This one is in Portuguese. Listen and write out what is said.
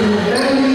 Obrigado.